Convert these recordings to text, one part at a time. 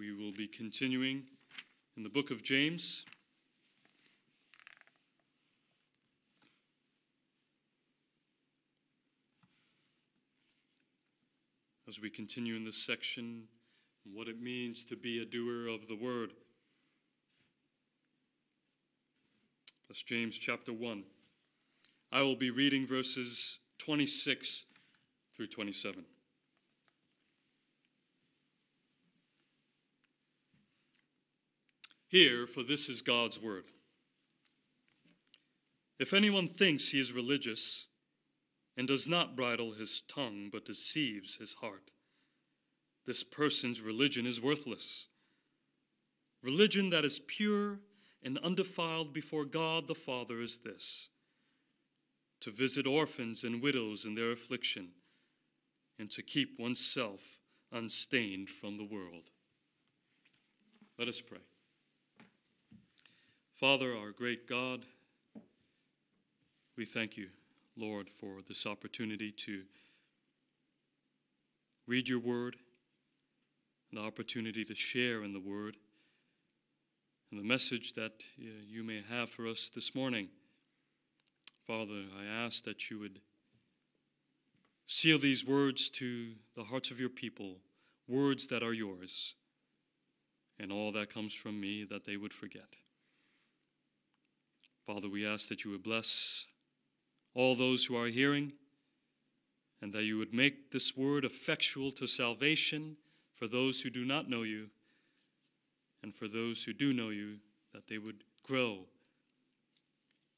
We will be continuing in the book of James. As we continue in this section, what it means to be a doer of the word. That's James chapter 1. I will be reading verses 26 through 27. Hear, for this is God's word. If anyone thinks he is religious and does not bridle his tongue but deceives his heart, this person's religion is worthless. Religion that is pure and undefiled before God the Father is this to visit orphans and widows in their affliction, and to keep oneself unstained from the world. Let us pray. Father, our great God, we thank you, Lord, for this opportunity to read your word, the opportunity to share in the word, and the message that uh, you may have for us this morning. Father, I ask that you would seal these words to the hearts of your people, words that are yours, and all that comes from me that they would forget. Father, we ask that you would bless all those who are hearing and that you would make this word effectual to salvation for those who do not know you and for those who do know you, that they would grow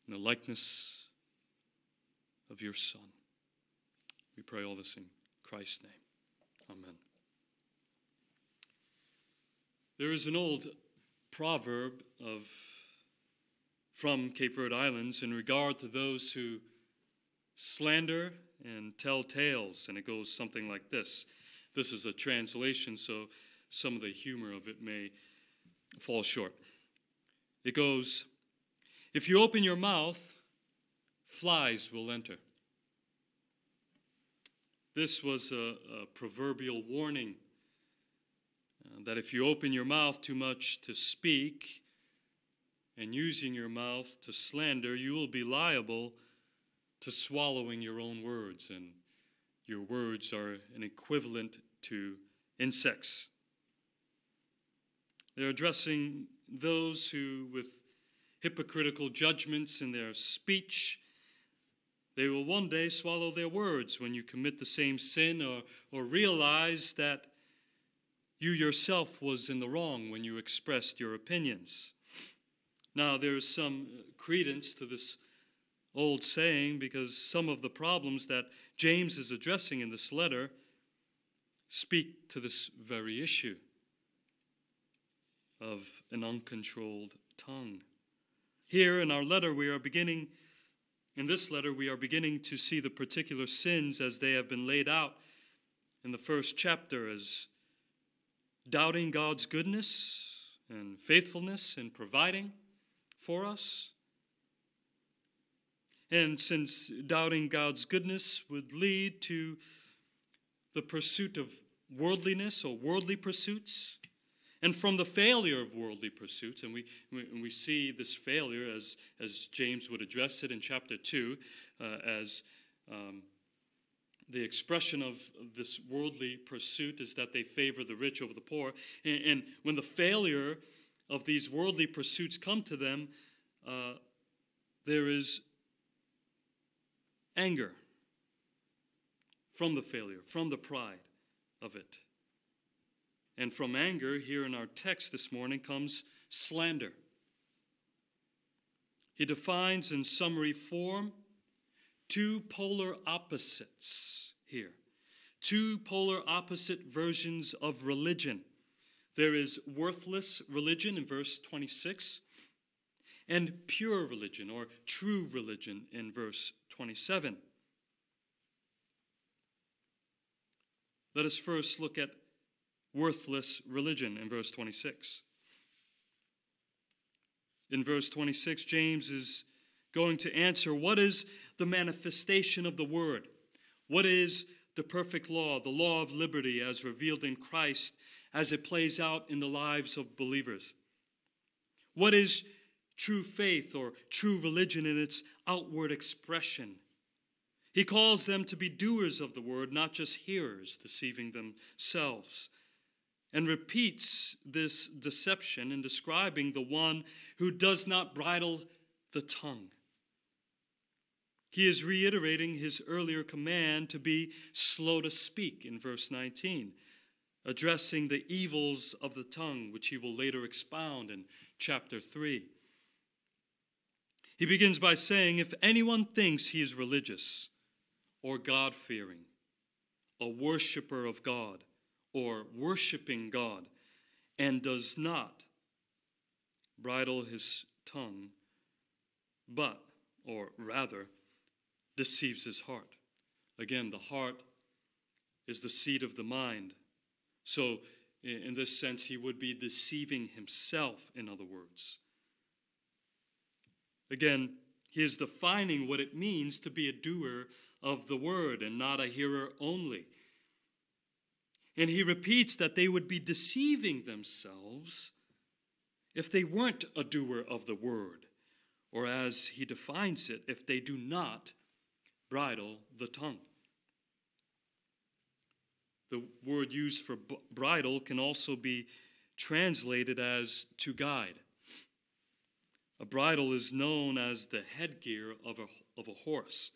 in the likeness of your Son. We pray all this in Christ's name. Amen. There is an old proverb of from Cape Verde Islands in regard to those who slander and tell tales, and it goes something like this. This is a translation, so some of the humor of it may fall short. It goes, If you open your mouth, flies will enter. This was a, a proverbial warning uh, that if you open your mouth too much to speak, and using your mouth to slander, you will be liable to swallowing your own words, and your words are an equivalent to insects. They're addressing those who, with hypocritical judgments in their speech, they will one day swallow their words when you commit the same sin or, or realize that you yourself was in the wrong when you expressed your opinions. Now, there's some credence to this old saying because some of the problems that James is addressing in this letter speak to this very issue of an uncontrolled tongue. Here in our letter, we are beginning, in this letter, we are beginning to see the particular sins as they have been laid out in the first chapter as doubting God's goodness and faithfulness in providing for us. And since doubting God's goodness would lead to the pursuit of worldliness or worldly pursuits, and from the failure of worldly pursuits, and we, we, see this failure as, as James would address it in chapter 2 uh, as um, the expression of this worldly pursuit is that they favor the rich over the poor. And, and when the failure of these worldly pursuits come to them, uh, there is anger from the failure, from the pride of it. And from anger, here in our text this morning, comes slander. He defines in summary form two polar opposites here, two polar opposite versions of religion there is worthless religion in verse 26, and pure religion or true religion in verse 27. Let us first look at worthless religion in verse 26. In verse 26, James is going to answer what is the manifestation of the word? What is the perfect law, the law of liberty as revealed in Christ as it plays out in the lives of believers. What is true faith or true religion in its outward expression? He calls them to be doers of the word, not just hearers, deceiving themselves, and repeats this deception in describing the one who does not bridle the tongue. He is reiterating his earlier command to be slow to speak in verse 19, addressing the evils of the tongue, which he will later expound in chapter 3. He begins by saying, If anyone thinks he is religious, or God fearing, a worshiper of God, or worshiping God, and does not bridle his tongue, but, or rather, deceives his heart. Again, the heart is the seat of the mind. So, in this sense, he would be deceiving himself, in other words. Again, he is defining what it means to be a doer of the word and not a hearer only. And he repeats that they would be deceiving themselves if they weren't a doer of the word, or as he defines it, if they do not bridle the tongue. The word used for bridle can also be translated as to guide. A bridle is known as the headgear of a, of a horse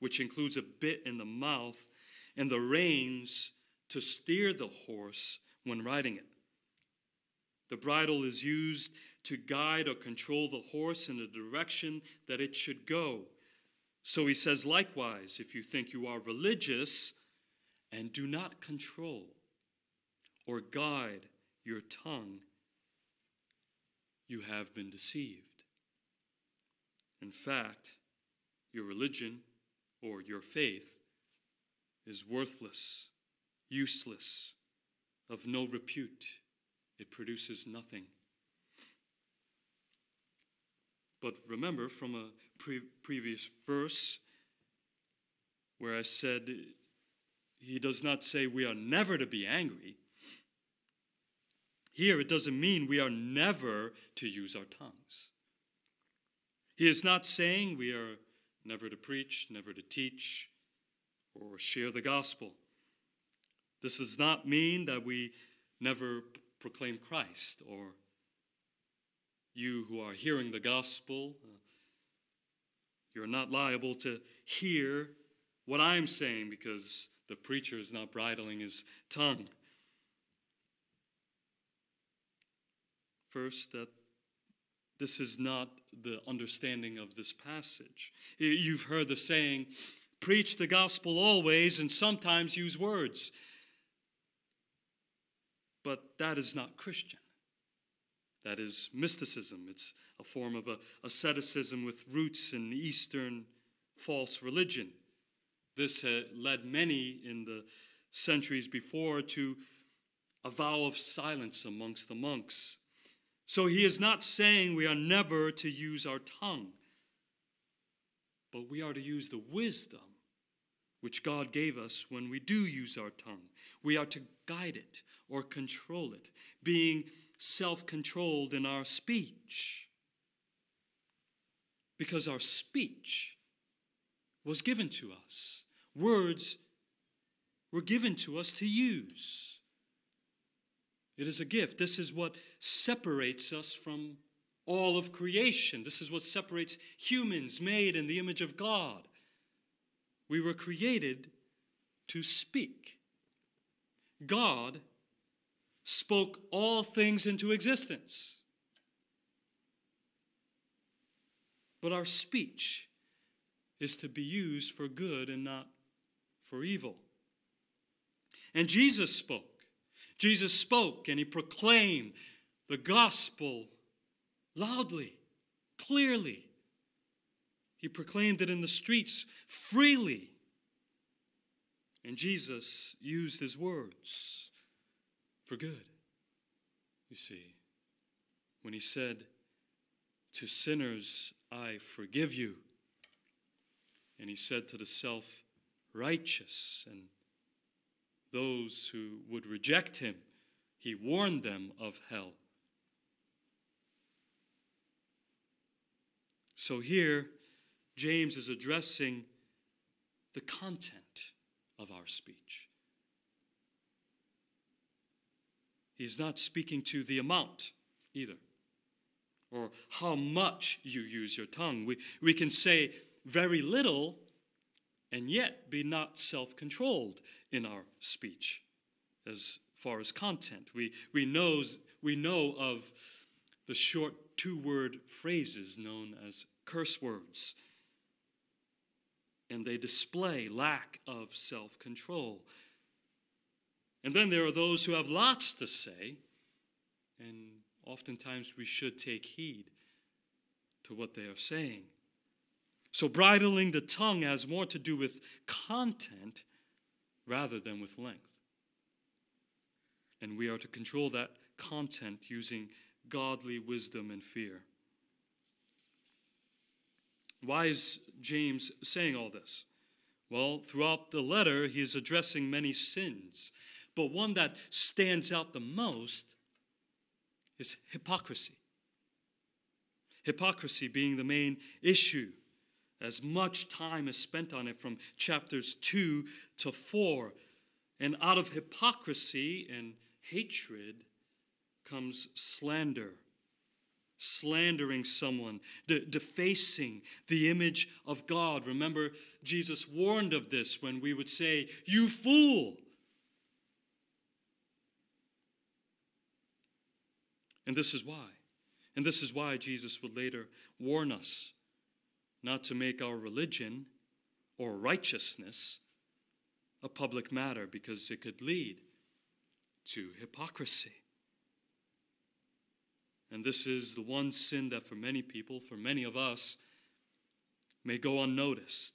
which includes a bit in the mouth and the reins to steer the horse when riding it. The bridle is used to guide or control the horse in the direction that it should go. So he says, likewise, if you think you are religious and do not control or guide your tongue, you have been deceived. In fact, your religion or your faith is worthless, useless, of no repute. It produces nothing. But remember from a pre- previous verse where I said, He does not say we are never to be angry. Here it doesn't mean we are never to use our tongues. He is not saying we are never to preach, never to teach, or share the gospel. This does not mean that we never proclaim Christ or you who are hearing the gospel, uh, you're not liable to hear what I'm saying because the preacher is not bridling his tongue. First, that this is not the understanding of this passage. You've heard the saying, preach the gospel always and sometimes use words. But that is not Christian. That is mysticism. It's a form of asceticism with roots in Eastern false religion. This had led many in the centuries before to a vow of silence amongst the monks so he is not saying we are never to use our tongue, but we are to use the wisdom which God gave us when we do use our tongue. We are to guide it or control it, being self controlled in our speech. Because our speech was given to us, words were given to us to use. It is a gift. This is what separates us from all of creation. This is what separates humans made in the image of God. We were created to speak. God spoke all things into existence. But our speech is to be used for good and not for evil. And Jesus spoke. Jesus spoke and he proclaimed the gospel loudly, clearly. He proclaimed it in the streets freely. And Jesus used his words for good. You see, when he said, To sinners I forgive you, and he said to the self righteous and those who would reject him. He warned them of hell. So here, James is addressing the content of our speech. He's not speaking to the amount either, or how much you use your tongue. We, we can say very little and yet be not self controlled in our speech as far as content. We, we, knows, we know of the short two word phrases known as curse words, and they display lack of self control. And then there are those who have lots to say, and oftentimes we should take heed to what they are saying. So, bridling the tongue has more to do with content rather than with length. And we are to control that content using godly wisdom and fear. Why is James saying all this? Well, throughout the letter, he is addressing many sins, but one that stands out the most is hypocrisy. Hypocrisy being the main issue as much time is spent on it from chapters 2 to 4. And out of hypocrisy and hatred comes slander. Slandering someone, de- defacing the image of God. Remember, Jesus warned of this when we would say, You fool! And this is why. And this is why Jesus would later warn us not to make our religion or righteousness a public matter because it could lead to hypocrisy. And this is the one sin that for many people, for many of us, may go unnoticed.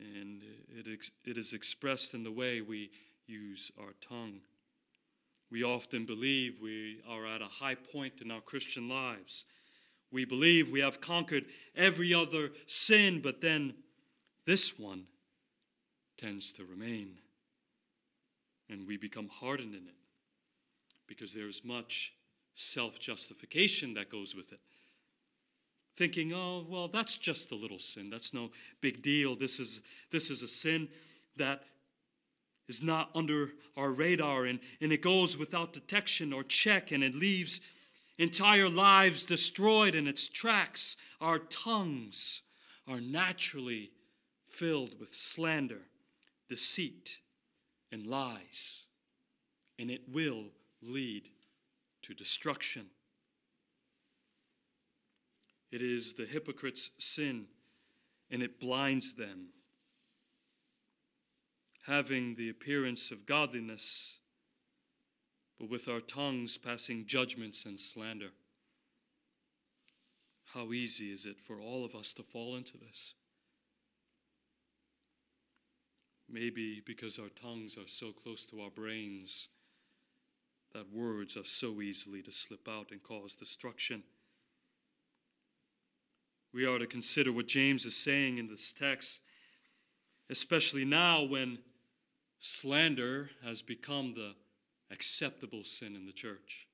And it, it is expressed in the way we use our tongue. We often believe we are at a high point in our Christian lives we believe we have conquered every other sin, but then this one tends to remain. And we become hardened in it because there's much self justification that goes with it. Thinking, oh, well, that's just a little sin. That's no big deal. This is, this is a sin that is not under our radar and, and it goes without detection or check and it leaves entire lives destroyed in its tracks. Our tongues are naturally filled with slander, deceit, and lies, and it will lead to destruction. It is the hypocrite's sin, and it blinds them. Having the appearance of godliness but with our tongues passing judgments and slander. How easy is it for all of us to fall into this? Maybe because our tongues are so close to our brains that words are so easily to slip out and cause destruction. We are to consider what James is saying in this text, especially now when slander has become the acceptable sin in the church.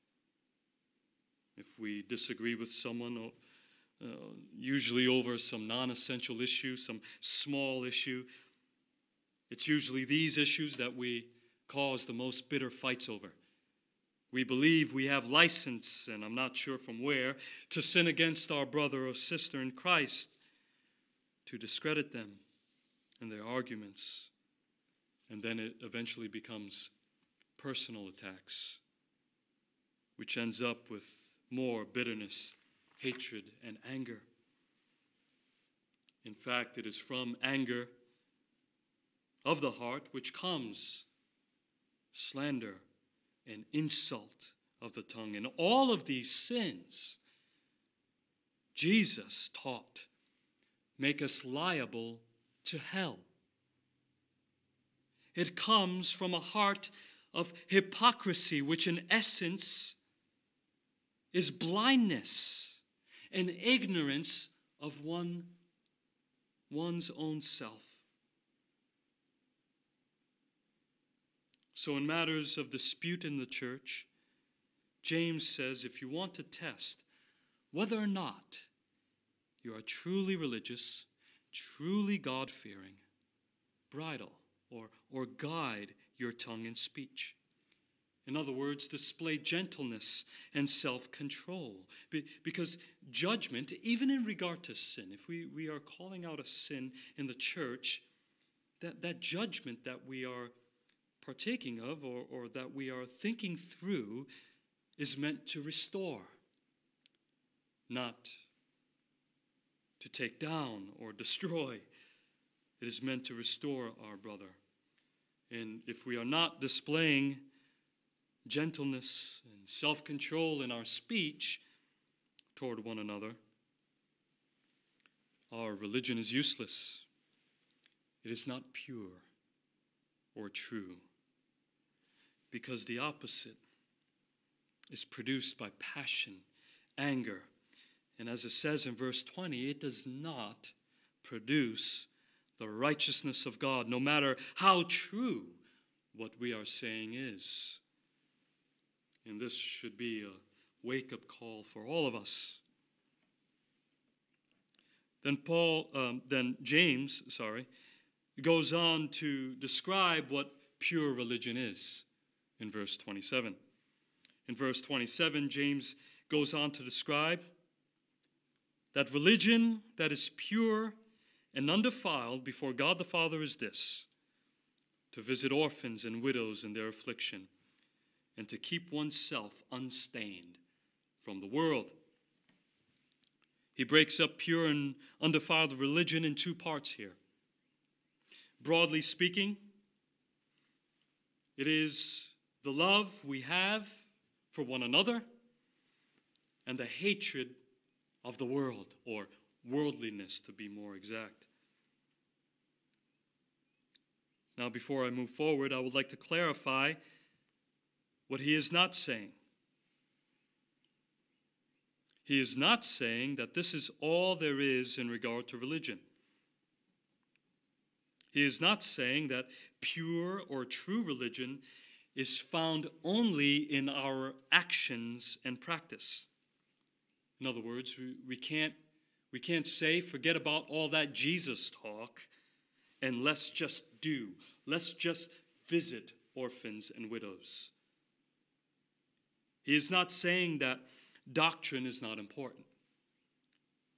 If we disagree with someone, uh, usually over some non essential issue, some small issue, it's usually these issues that we cause the most bitter fights over. We believe we have license, and I'm not sure from where, to sin against our brother or sister in Christ, to discredit them and their arguments. And then it eventually becomes personal attacks, which ends up with more bitterness, hatred, and anger. In fact, it is from anger of the heart which comes slander and insult of the tongue. And all of these sins, Jesus taught, make us liable to hell. It comes from a heart of hypocrisy, which in essence is blindness and ignorance of one, one's own self. So, in matters of dispute in the church, James says if you want to test whether or not you are truly religious, truly God fearing, bridle or, or guide your tongue and speech. In other words, display gentleness and self control. Be, because judgment, even in regard to sin, if we, we are calling out a sin in the church, that, that judgment that we are partaking of or, or that we are thinking through is meant to restore, not to take down or destroy. It is meant to restore our brother. And if we are not displaying gentleness and self control in our speech toward one another, our religion is useless. It is not pure or true because the opposite is produced by passion, anger, and as it says in verse 20, it does not produce the righteousness of God, no matter how true what we are saying is. And this should be a wake up call for all of us. Then Paul, um, then James, sorry, goes on to describe what pure religion is in verse 27. In verse 27, James goes on to describe that religion that is pure and undefiled before God the Father is this to visit orphans and widows in their affliction and to keep oneself unstained from the world. He breaks up pure and undefiled religion in two parts here. Broadly speaking, it is the love we have for one another and the hatred of the world, or worldliness to be more exact. Now, before I move forward, I would like to clarify what he is not saying. He is not saying that this is all there is in regard to religion. He is not saying that pure or true religion is found only in our actions and practice. In other words, we, we, can't, we can't say, forget about all that Jesus talk and let's just do. Let's just visit orphans and widows. He is not saying that doctrine is not important.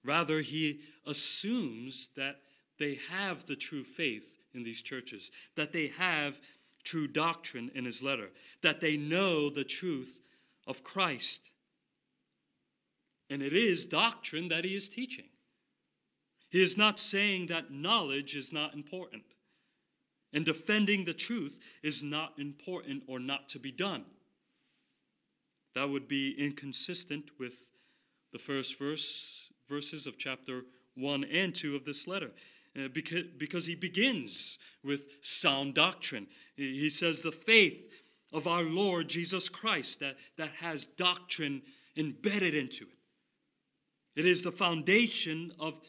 Rather, he assumes that they have the true faith in these churches, that they have true doctrine in his letter, that they know the truth of Christ. And it is doctrine that he is teaching. He is not saying that knowledge is not important and defending the truth is not important or not to be done. That would be inconsistent with the first verse, verses of chapter 1 and 2 of this letter. Uh, because, because he begins with sound doctrine. He says, the faith of our Lord Jesus Christ that, that has doctrine embedded into it. It is the foundation of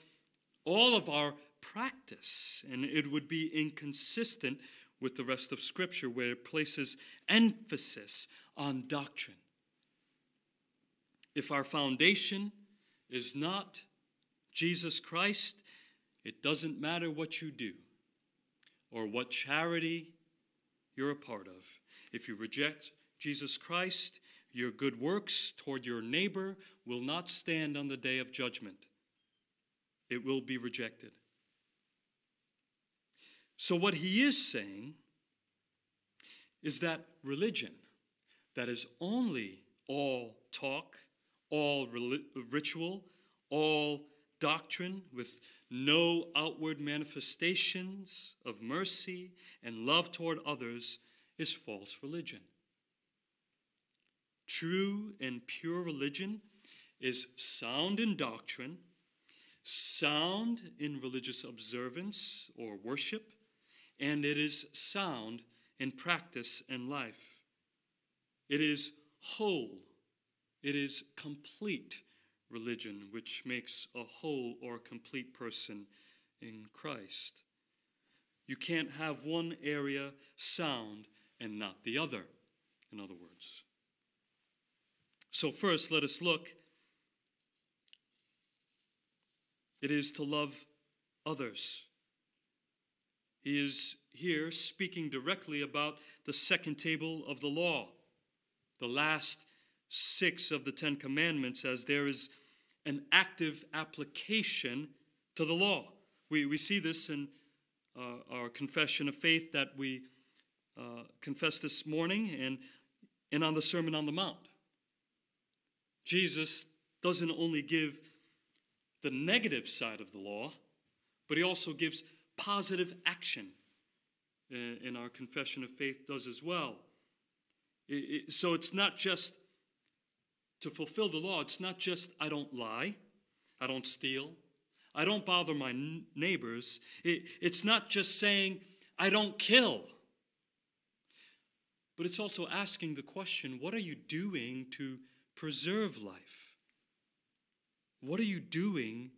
all of our practice, and it would be inconsistent with the rest of Scripture where it places emphasis on doctrine. If our foundation is not Jesus Christ, it doesn't matter what you do or what charity you're a part of. If you reject Jesus Christ, your good works toward your neighbor will not stand on the day of judgment. It will be rejected. So, what he is saying is that religion that is only all talk, all ritual, all doctrine with no outward manifestations of mercy and love toward others is false religion. True and pure religion is sound in doctrine, sound in religious observance or worship, and it is sound in practice and life. It is whole, it is complete religion, which makes a whole or complete person in Christ. You can't have one area sound and not the other, in other words. So, first, let us look. It is to love others. He is here speaking directly about the second table of the law, the last six of the Ten Commandments, as there is an active application to the law. We, we see this in uh, our confession of faith that we uh, confessed this morning and, and on the Sermon on the Mount. Jesus doesn't only give the negative side of the law, but he also gives positive action. Uh, in our confession of faith does as well. So it's not just to fulfill the law, it's not just I don't lie, I don't steal, I don't bother my neighbors. It's not just saying I don't kill, but it's also asking the question what are you doing to preserve life? What are you doing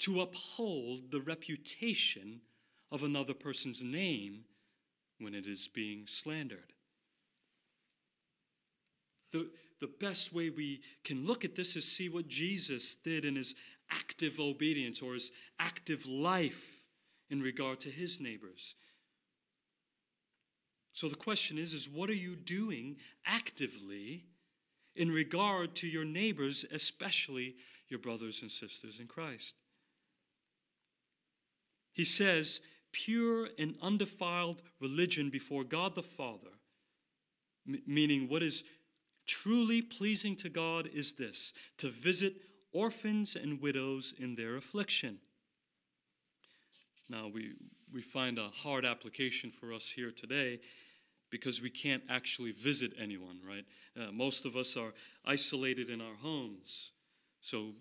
to uphold the reputation of another person's name when it is being slandered? The, the best way we can look at this is see what Jesus did in his active obedience or his active life in regard to his neighbors. So the question is is what are you doing actively in regard to your neighbors, especially your brothers and sisters in Christ. He says, pure and undefiled religion before God the Father, m- meaning what is truly pleasing to God is this to visit orphans and widows in their affliction. Now, we, we find a hard application for us here today because we can't actually visit anyone, right? Uh, most of us are isolated in our homes. So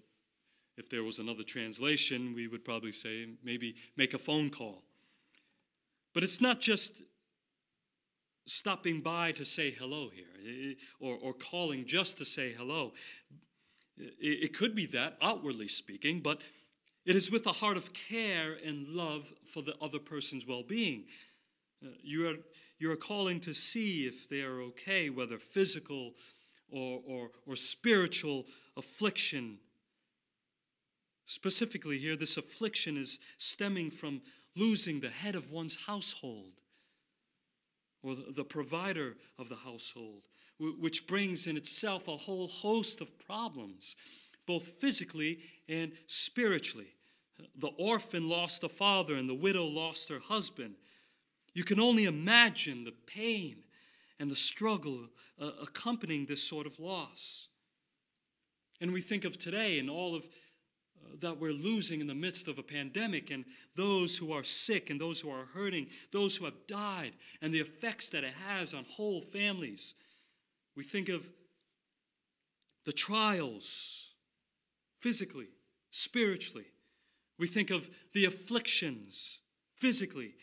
if there was another translation, we would probably say maybe make a phone call. But it's not just stopping by to say hello here or, or calling just to say hello. It, it could be that, outwardly speaking, but it is with a heart of care and love for the other person's well being. Uh, you are you're calling to see if they are okay, whether physical or, or, or spiritual affliction. Specifically, here, this affliction is stemming from losing the head of one's household or the provider of the household, which brings in itself a whole host of problems, both physically and spiritually. The orphan lost a father, and the widow lost her husband. You can only imagine the pain and the struggle uh, accompanying this sort of loss. And we think of today and all of uh, that we're losing in the midst of a pandemic and those who are sick and those who are hurting, those who have died, and the effects that it has on whole families. We think of the trials physically, spiritually. We think of the afflictions physically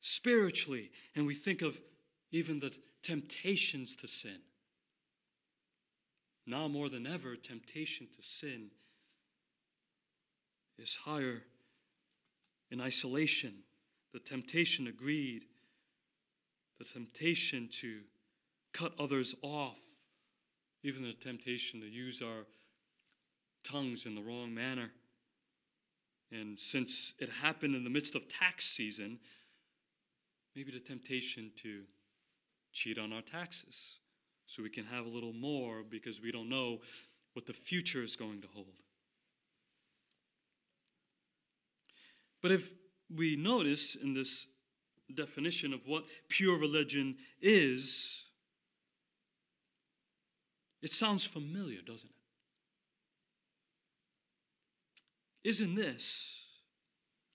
spiritually, and we think of even the temptations to sin. Now more than ever, temptation to sin is higher in isolation. The temptation to greed, the temptation to cut others off, even the temptation to use our tongues in the wrong manner. And since it happened in the midst of tax season, maybe the temptation to cheat on our taxes so we can have a little more because we don't know what the future is going to hold. But if we notice in this definition of what pure religion is, it sounds familiar, doesn't it? Isn't this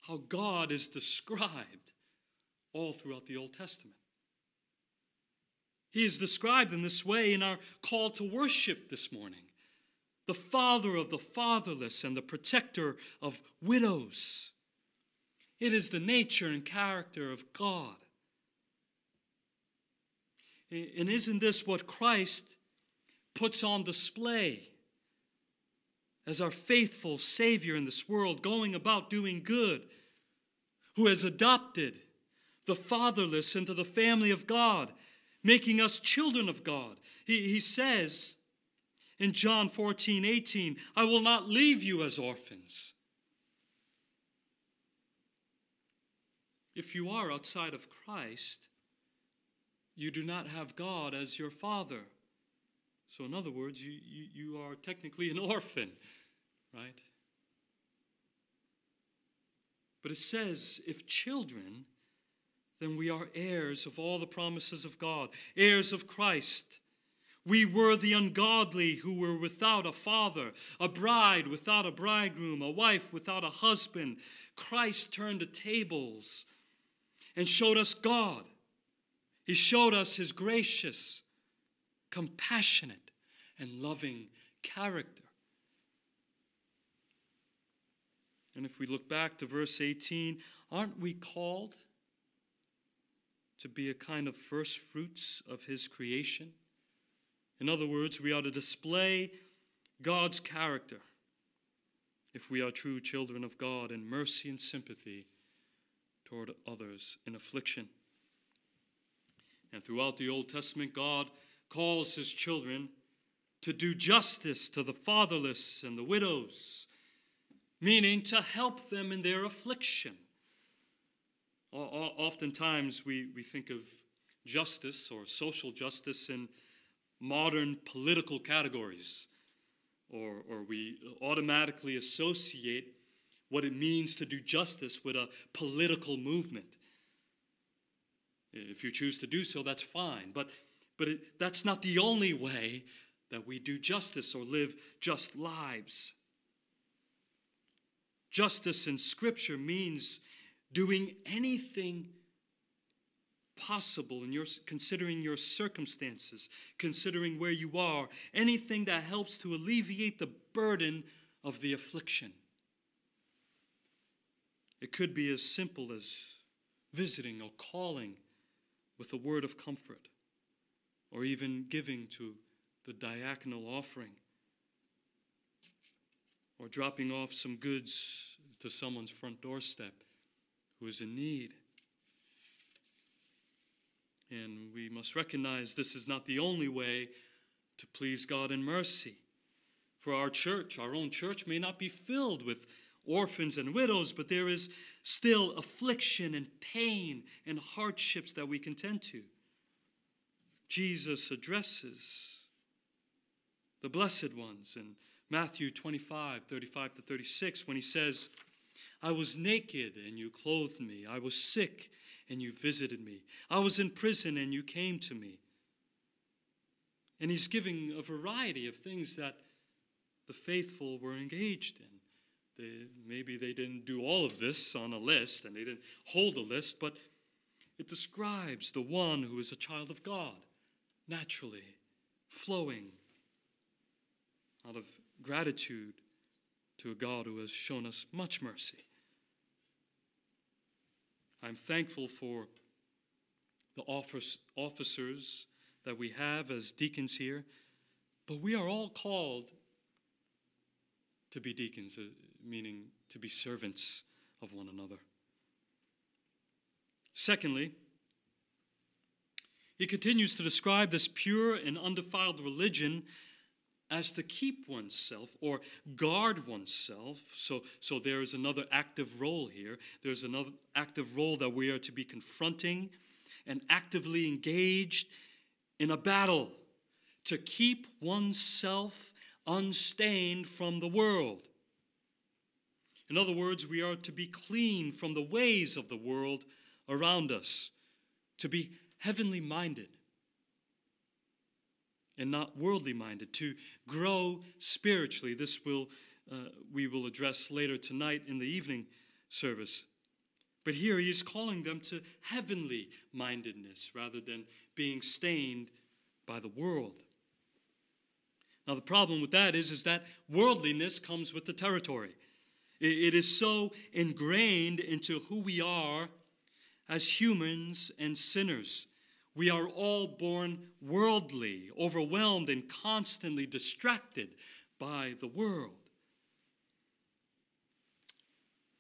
how God is described all throughout the Old Testament. He is described in this way in our call to worship this morning the father of the fatherless and the protector of widows. It is the nature and character of God. And isn't this what Christ puts on display as our faithful Savior in this world, going about doing good, who has adopted the fatherless into the family of God, making us children of God. He, he says in John 14, 18, I will not leave you as orphans. If you are outside of Christ, you do not have God as your father. So, in other words, you, you, you are technically an orphan, right? But it says, if children, then we are heirs of all the promises of God, heirs of Christ. We were the ungodly who were without a father, a bride without a bridegroom, a wife without a husband. Christ turned the tables and showed us God. He showed us his gracious, compassionate, and loving character. And if we look back to verse 18, aren't we called to be a kind of first fruits of his creation? In other words, we are to display God's character if we are true children of God in mercy and sympathy toward others in affliction. And throughout the Old Testament, God calls his children to do justice to the fatherless and the widows, meaning to help them in their affliction. Oftentimes, we, we think of justice or social justice in modern political categories, or, or we automatically associate what it means to do justice with a political movement. If you choose to do so, that's fine. But, but it, that's not the only way that we do justice or live just lives. Justice in Scripture means doing anything possible and you're considering your circumstances, considering where you are, anything that helps to alleviate the burden of the affliction. It could be as simple as visiting or calling with a word of comfort, or even giving to the diaconal offering, or dropping off some goods to someone's front doorstep who is in need. And we must recognize this is not the only way to please God in mercy. For our church, our own church, may not be filled with orphans and widows, but there is still affliction and pain and hardships that we contend to. Jesus addresses the blessed ones in Matthew 25, 35 to 36, when he says, I was naked and you clothed me. I was sick and you visited me. I was in prison and you came to me. And he's giving a variety of things that the faithful were engaged in. They, maybe they didn't do all of this on a list and they didn't hold a list, but it describes the one who is a child of God, naturally flowing out of gratitude to a God who has shown us much mercy. I'm thankful for the officers that we have as deacons here, but we are all called to be deacons, uh, meaning to be servants of one another. Secondly, he continues to describe this pure and undefiled religion as to keep oneself or guard oneself. So, so there is another active role here. There's another active role that we are to be confronting and actively engaged in a battle to keep oneself unstained from the world. In other words, we are to be clean from the ways of the world around us, to be heavenly minded and not worldly minded, to grow spiritually. This will uh, we will address later tonight in the evening service. But here he is calling them to heavenly mindedness rather than being stained by the world. Now, the problem with that is, is that worldliness comes with the territory. It is so ingrained into who we are as humans and sinners. We are all born worldly, overwhelmed, and constantly distracted by the world.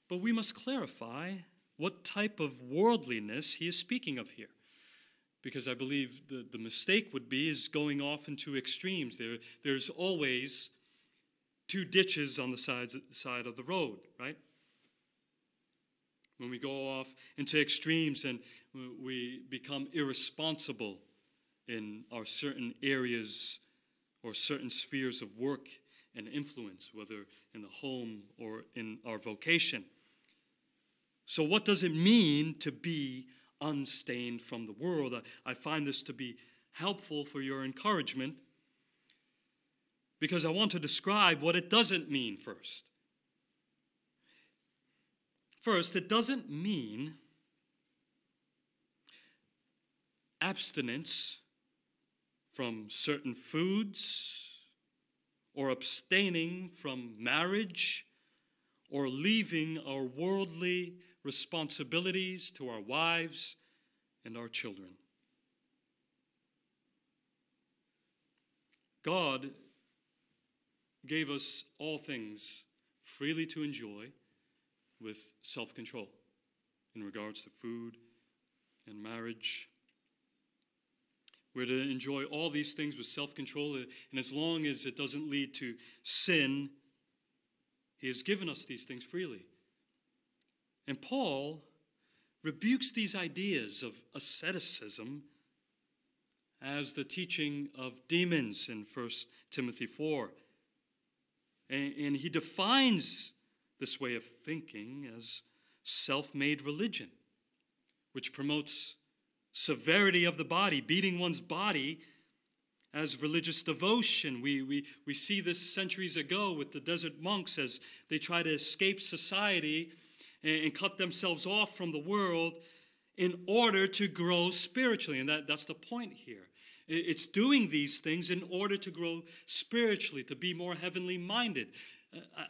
But we must clarify what type of worldliness he is speaking of here. because I believe the, the mistake would be is going off into extremes. There, there's always two ditches on the sides, side of the road, right? When we go off into extremes and we become irresponsible in our certain areas or certain spheres of work and influence, whether in the home or in our vocation. So, what does it mean to be unstained from the world? I, find this to be helpful for your encouragement because I want to describe what it doesn't mean first. First, it doesn't mean abstinence from certain foods or abstaining from marriage or leaving our worldly responsibilities to our wives and our children. God gave us all things freely to enjoy with self control in regards to food and marriage. We're to enjoy all these things with self control, uh, and as long as it doesn't lead to sin, He has given us these things freely. And Paul rebukes these ideas of asceticism as the teaching of demons in 1 Timothy 4. And, and he defines this way of thinking as self made religion, which promotes severity of the body, beating one's body as religious devotion. We, we, we see this centuries ago with the desert monks as they try to escape society and, and cut themselves off from the world in order to grow spiritually. And that, that's the point here. It's doing these things in order to grow spiritually, to be more heavenly minded.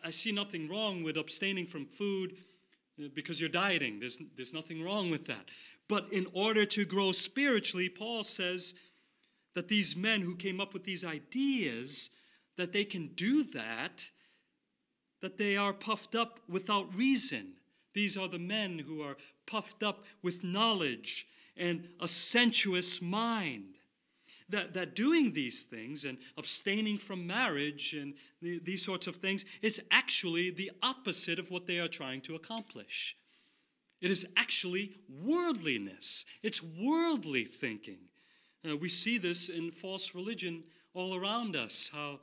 I see nothing wrong with abstaining from food uh, because you're dieting. There's, there's nothing wrong with that. But in order to grow spiritually, Paul says that these men who came up with these ideas, that they can do that, that they are puffed up without reason. These are the men who are puffed up with knowledge and a sensuous mind that, that doing these things and abstaining from marriage and the, these sorts of things, it's actually the opposite of what they are trying to accomplish. It is actually worldliness, it's worldly thinking. Uh, we see this in false religion all around us, how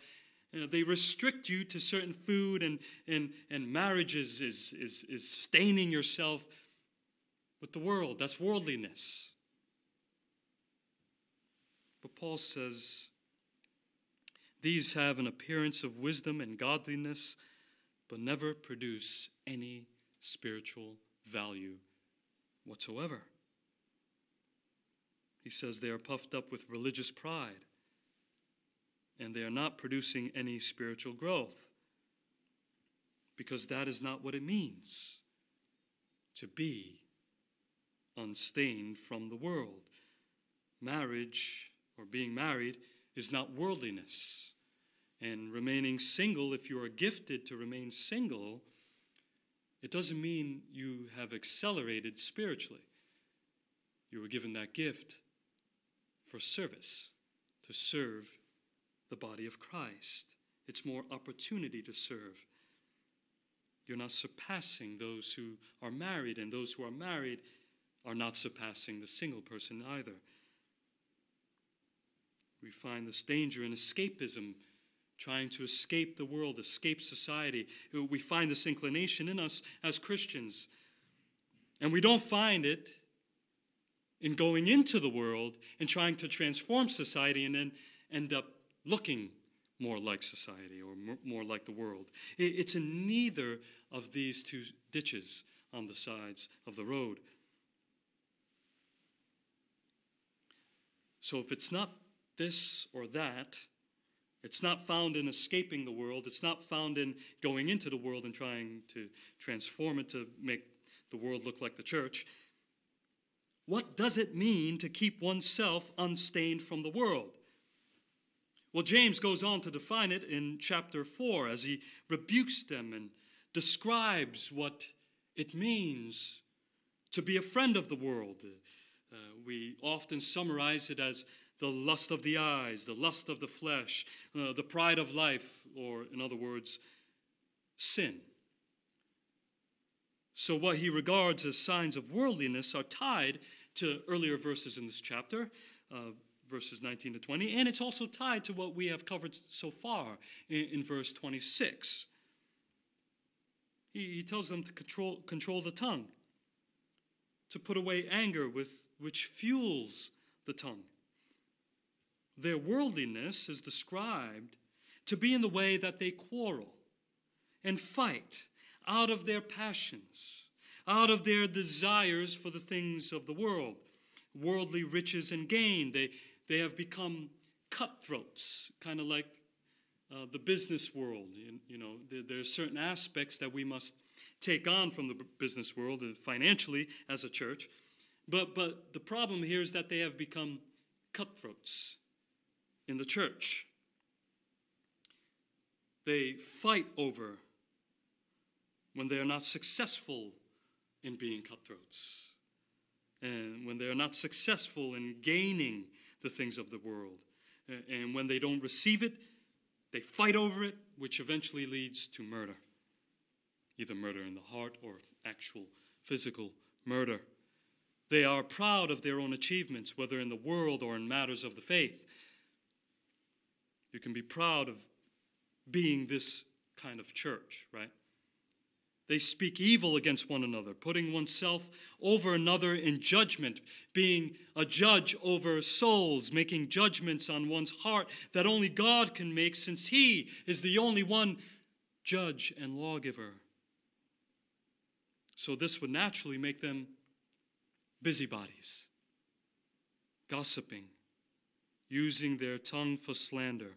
uh, they restrict you to certain food and, and, and marriages is, is, is staining yourself with the world. That's worldliness. But Paul says, These have an appearance of wisdom and godliness, but never produce any spiritual value whatsoever. He says they are puffed up with religious pride, and they are not producing any spiritual growth, because that is not what it means to be unstained from the world. Marriage or being married is not worldliness. And remaining single, if you are gifted to remain single, it doesn't mean you have accelerated spiritually. You were given that gift for service, to serve the body of Christ. It's more opportunity to serve. You're not surpassing those who are married, and those who are married are not surpassing the single person either. We find this danger in escapism, trying to escape the world, escape society. We find this inclination in us as Christians. And we don't find it in going into the world and trying to transform society and then end up looking more like society or more like the world. It's in neither of these two ditches on the sides of the road. So if it's not this or that. It's not found in escaping the world. It's not found in going into the world and trying to transform it to make the world look like the church. What does it mean to keep oneself unstained from the world? Well, James goes on to define it in chapter 4 as he rebukes them and describes what it means to be a friend of the world, Uh, we often summarize it as the lust of the eyes, the lust of the flesh, uh, the pride of life, or in other words, sin. So, what he regards as signs of worldliness are tied to earlier verses in this chapter, uh, verses 19 to 20, and it's also tied to what we have covered so far in, in verse 26. He, he tells them to control, control the tongue, to put away anger with which fuels the tongue. Their worldliness is described to be in the way that they quarrel and fight out of their passions, out of their desires for the things of the world, worldly riches and gain. They, they have become cutthroats, kind of like uh, the business world. You, you know, there, there, are certain aspects that we must take on from the business world financially as a church. But, but the problem here is that they have become cutthroats in the church. They fight over when they are not successful in being cutthroats, and when they are not successful in gaining the things of the world. And when they don't receive it, they fight over it, which eventually leads to murder either murder in the heart or actual physical murder. They are proud of their own achievements, whether in the world or in matters of the faith. You can be proud of being this kind of church, right? They speak evil against one another, putting oneself over another in judgment, being a judge over souls, making judgments on one's heart that only God can make, since He is the only one judge and lawgiver. So, this would naturally make them busybodies, gossiping, using their tongue for slander,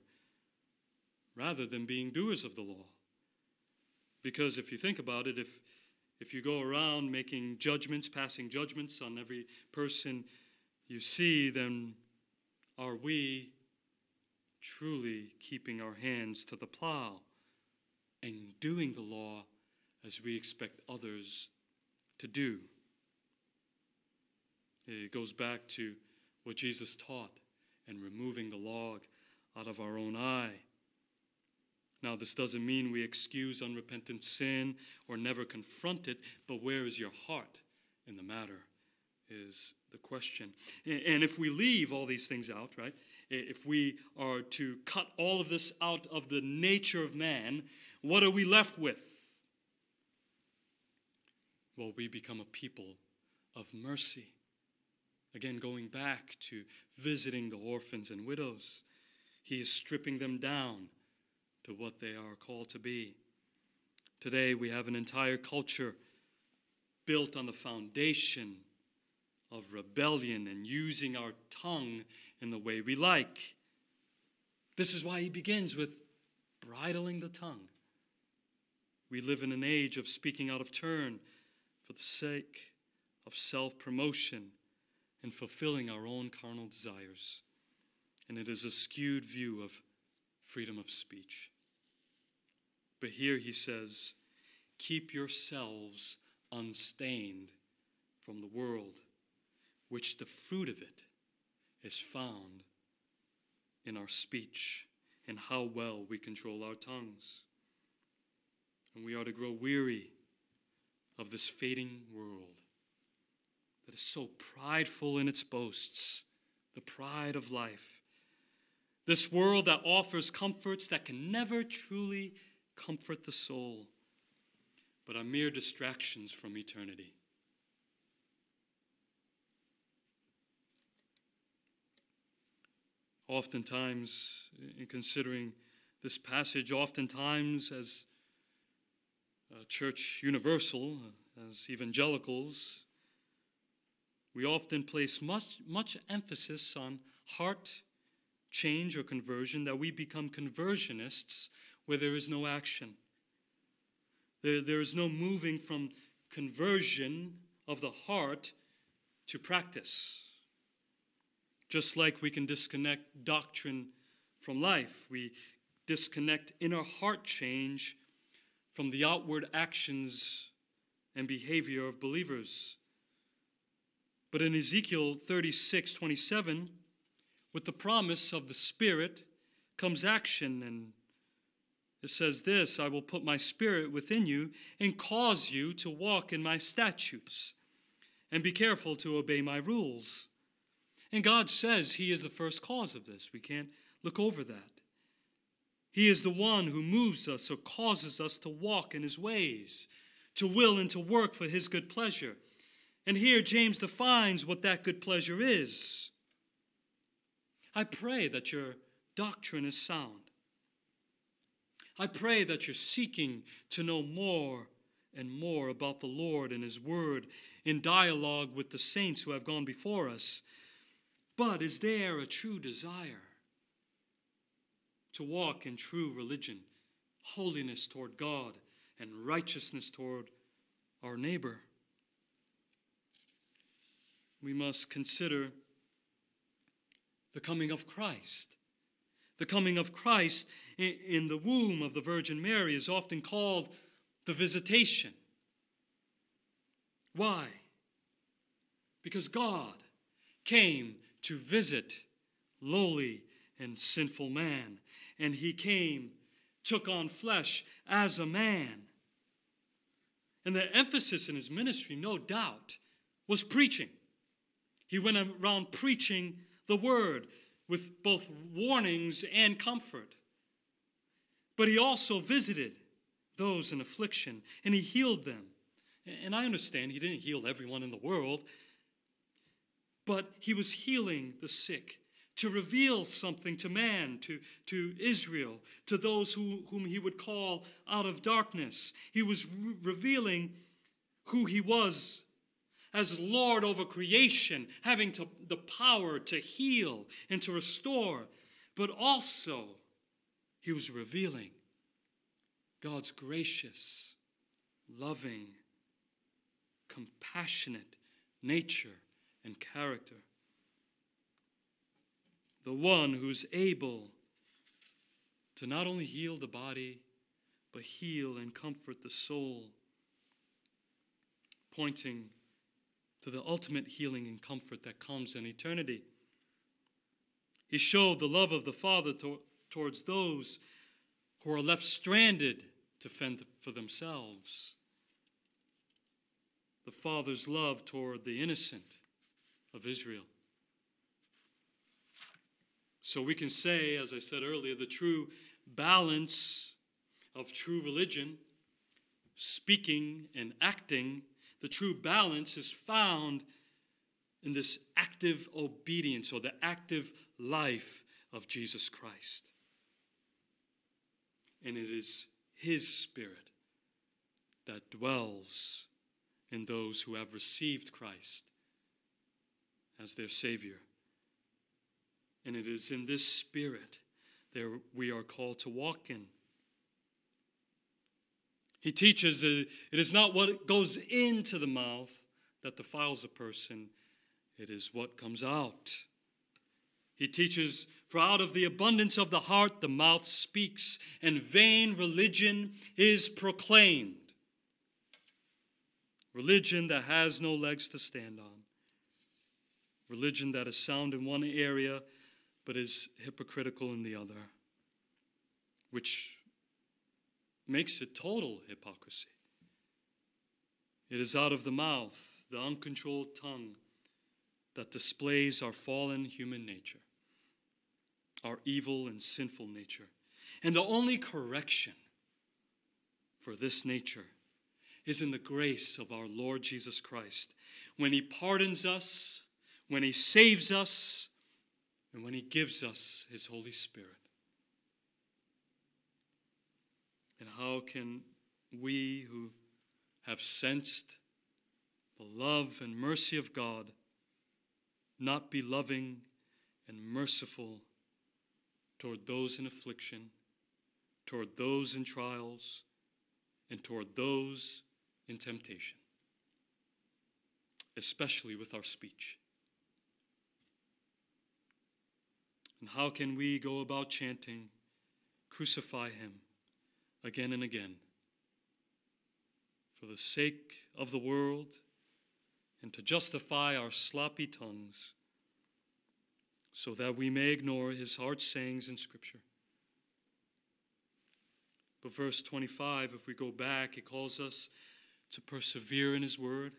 rather than being doers of the law. Because if you think about it, if, if you go around making judgments, passing judgments on every person you see, then are we truly keeping our hands to the plow and doing the law as we expect others to do? It goes back to what Jesus taught and removing the log out of our own eye. Now, this doesn't mean we excuse unrepentant sin or never confront it, but where is your heart in the matter is the question. And if we leave all these things out, right, if we are to cut all of this out of the nature of man, what are we left with? Well, we become a people of mercy. Again, going back to visiting the orphans and widows, he is stripping them down to what they are called to be. Today, we have an entire culture built on the foundation of rebellion and using our tongue in the way we like. This is why he begins with bridling the tongue. We live in an age of speaking out of turn for the sake of self promotion and fulfilling our own carnal desires. And it is a skewed view of freedom of speech. But here he says, Keep yourselves unstained from the world, which the fruit of it is found in our speech and how well we control our tongues. And we are to grow weary of this fading world that is so prideful in its boasts, the pride of life. This world that offers comforts that can never truly comfort the soul, but are mere distractions from eternity. Oftentimes, in considering this passage, oftentimes as uh, Church Universal, uh, as evangelicals, we often place much, much emphasis on heart change or conversion, that we become conversionists where there is no action. There, there is no moving from conversion of the heart to practice. Just like we can disconnect doctrine from life, we disconnect inner heart change from the outward actions and behavior of believers. But in Ezekiel 36 27, with the promise of the Spirit comes action. And it says this I will put my Spirit within you and cause you to walk in my statutes and be careful to obey my rules. And God says He is the first cause of this. We can't look over that. He is the one who moves us or causes us to walk in His ways, to will and to work for His good pleasure. And here James defines what that good pleasure is. I pray that your doctrine is sound. I pray that you're seeking to know more and more about the Lord and His Word in dialogue with the saints who have gone before us. But is there a true desire to walk in true religion, holiness toward God, and righteousness toward our neighbor? We must consider the coming of Christ. The coming of Christ in the womb of the Virgin Mary is often called the visitation. Why? Because God came to visit lowly and sinful man, and he came, took on flesh as a man. And the emphasis in his ministry, no doubt, was preaching. He went around preaching the word with both warnings and comfort. But he also visited those in affliction and he healed them. And I understand he didn't heal everyone in the world, but he was healing the sick to reveal something to man, to, to Israel, to those who, whom he would call out of darkness. He was re- revealing who he was as Lord over creation, having to, the power to heal and to restore, but also he was revealing God's gracious, loving, compassionate nature and character. The one who's able to not only heal the body, but heal and comfort the soul, pointing to the ultimate healing and comfort that comes in eternity. He showed the love of the Father to, towards those who are left stranded to fend for themselves. The Father's love toward the innocent of Israel. So we can say, as I said earlier, the true balance of true religion, speaking and acting the true balance is found in this active obedience or the active life of Jesus Christ. And it is His Spirit that dwells in those who have received Christ as their Savior. And it is in this Spirit that we are called to walk in. He teaches it is not what goes into the mouth that defiles a person, it is what comes out. He teaches, For out of the abundance of the heart the mouth speaks, and vain religion is proclaimed. Religion that has no legs to stand on. Religion that is sound in one area but is hypocritical in the other, which makes it total hypocrisy. It is out of the mouth, the uncontrolled tongue, that displays our fallen human nature, our evil and sinful nature. And the only correction for this nature is in the grace of our Lord Jesus Christ when He pardons us, when He saves us, and when He gives us His Holy Spirit. And how can we who have sensed the love and mercy of God not be loving and merciful toward those in affliction, toward those in trials, and toward those in temptation, especially with our speech? And how can we go about chanting, Crucify Him? Again and again for the sake of the world and to justify our sloppy tongues so that we may ignore his hard sayings in Scripture. But verse 25, if we go back, it calls us to persevere in his word,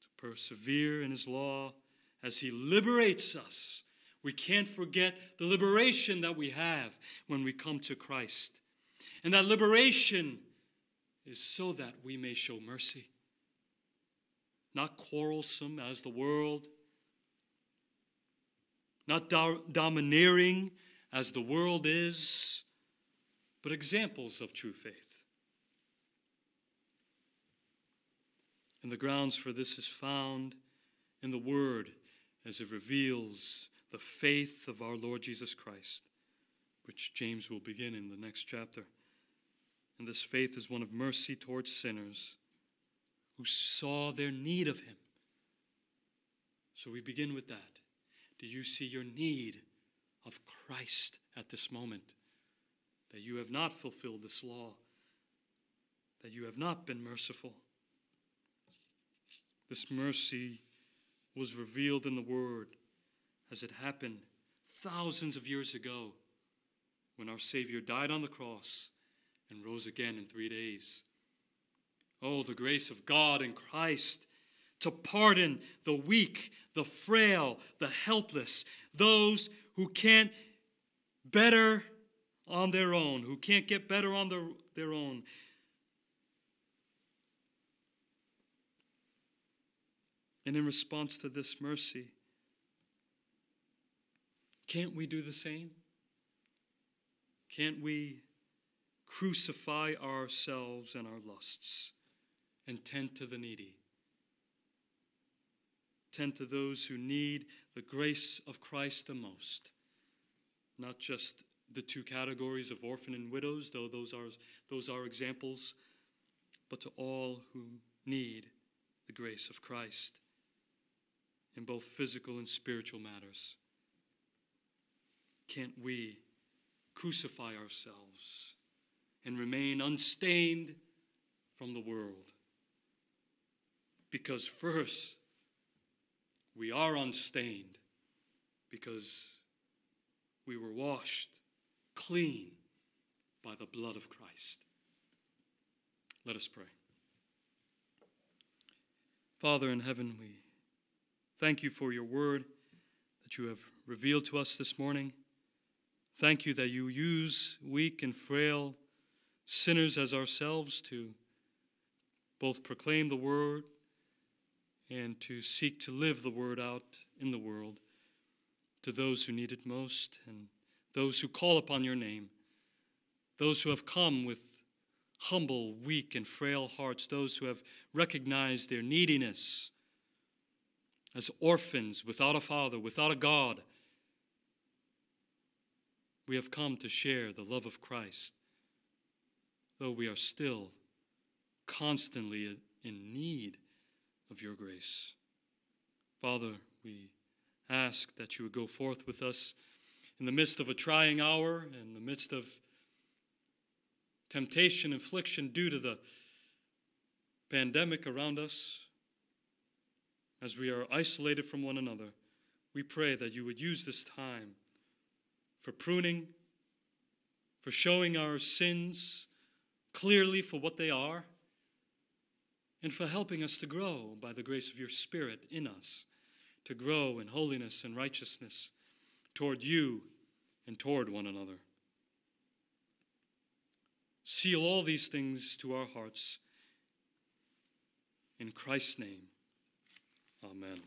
to persevere in his law as he liberates us. We can't forget the liberation that we have when we come to Christ. And that liberation is so that we may show mercy, not quarrelsome as the world, not do- domineering as the world is, but examples of true faith. And the grounds for this is found in the Word as it reveals the faith of our Lord Jesus Christ, which James will begin in the next chapter. And this faith is one of mercy towards sinners who saw their need of Him. So we begin with that. Do you see your need of Christ at this moment? That you have not fulfilled this law, that you have not been merciful. This mercy was revealed in the Word as it happened thousands of years ago when our Savior died on the cross and rose again in three days. Oh, the grace of God in Christ to pardon the weak, the frail, the helpless, those who can't better on their own, who can't get better on their, their own. And in response to this mercy, can't we do the same? Can't we crucify ourselves and our lusts and tend to the needy? Tend to those who need the grace of Christ the most, not just the two categories of orphan and widows, though those are, those are examples, but to all who need the grace of Christ in both physical and spiritual matters. Can't we crucify ourselves and remain unstained from the world? Because, first, we are unstained because we were washed clean by the blood of Christ. Let us pray. Father in heaven, we thank you for your word that you have revealed to us this morning. Thank you that you use weak and frail sinners as ourselves to both proclaim the word and to seek to live the word out in the world to those who need it most and those who call upon your name, those who have come with humble, weak, and frail hearts, those who have recognized their neediness as orphans without a father, without a God. We have come to share the love of Christ, though we are still constantly in need of your grace. Father, we ask that you would go forth with us in the midst of a trying hour, in the midst of temptation, affliction due to the pandemic around us, as we are isolated from one another. We pray that you would use this time for pruning, for showing our sins clearly for what they are, and for helping us to grow by the grace of your Spirit in us, to grow in holiness and righteousness toward you and toward one another. Seal all these things to our hearts. In Christ's name, amen.